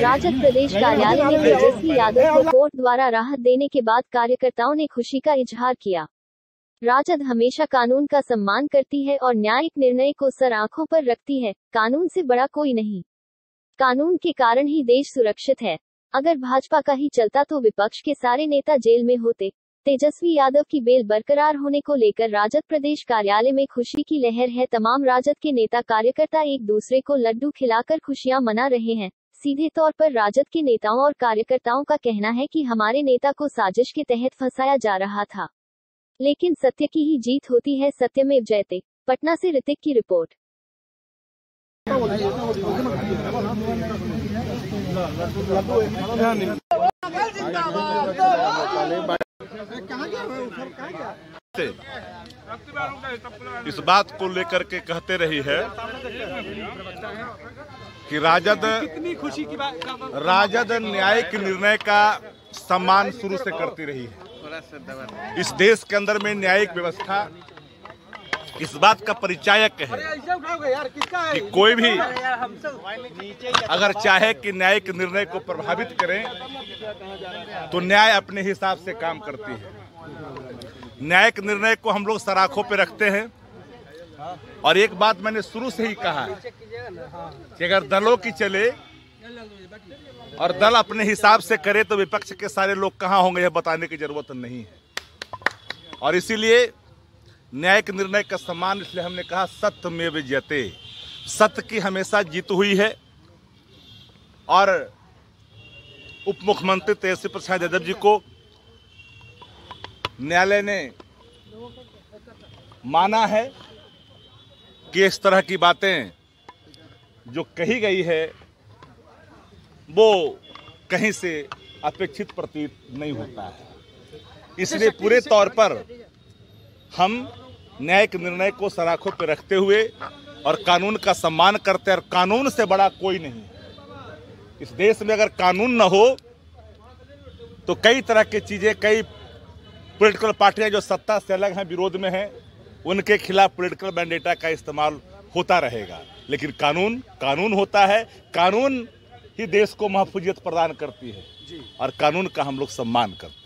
राजद प्रदेश कार्यालय में तेजस्वी यादव को कोर्ट द्वारा राहत देने के बाद कार्यकर्ताओं ने खुशी का इजहार किया। राजद हमेशा कानून का सम्मान करती है और न्यायिक निर्णय को सर आँखों पर रखती है, कानून से बड़ा कोई नहीं। कानून के कारण ही देश सुरक्षित है। अगर भाजपा का ही चलता तो विपक्ष के सारे नेता जेल में होते। तेजस्वी यादव की बेल बरकरार होने को लेकर राजद प्रदेश कार्यालय में खुशी की लहर है। तमाम राजद के नेता, कार्यकर्ता एक दूसरे को लड्डू खिलाकर खुशियाँ मना रहे हैं। सीधे तौर पर राजद के नेताओं और कार्यकर्ताओं का कहना है कि हमारे नेता को साजिश के तहत फंसाया जा रहा था। लेकिन सत्य की ही जीत होती है, सत्य में जयते पटना से ऋतिक की रिपोर्ट। इस बात को लेकर के कहते रही है कि राजद खुशी की बात राजद न्यायिक निर्णय का सम्मान शुरू से करती रही है। इस देश के अंदर में न्यायिक व्यवस्था इस बात का परिचायक है है? कि कोई भी अगर चाहे कि न्यायिक निर्णय को प्रभावित करें तो न्याय अपने हिसाब से काम करती है। न्यायिक निर्णय को हम लोग सराखों पे रखते हैं। और एक बात मैंने शुरू से ही कहा है कि अगर दलों की चले और दल अपने हिसाब से करे तो विपक्ष के सारे लोग कहाँ होंगे यह बताने की ज़रूरत नहीं है। और इसीलिए न्यायिक निर्णय का सम्मान इसलिए हमने कहा, सत्य में जयते सत्य की हमेशा जीत हुई है। और उप मुख्यमंत्री तेजस्वी प्रसाद यादव जी को न्यायालय ने माना है कि इस तरह की बातें जो कही गई है वो कहीं से अपेक्षित प्रतीत नहीं होता है। इसलिए पूरे तौर पर हम न्यायिक निर्णय को सराखों पर रखते हुए और कानून का सम्मान करते हैं और कानून से बड़ा कोई नहीं है। इस देश में अगर कानून ना हो तो कई तरह की चीज़ें कई पॉलिटिकल पार्टियाँ जो सत्ता से अलग हैं विरोध में हैं उनके खिलाफ पॉलिटिकल मैंडेटा का इस्तेमाल होता रहेगा। लेकिन कानून कानून होता है। कानून ही देश को महफूजियत प्रदान करती है। और कानून का हम लोग सम्मान करते हैं।